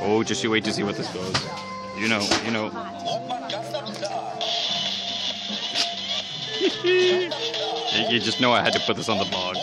Oh, just you wait to see what this goes. You know, you know. you, just know I had to put this on the blog.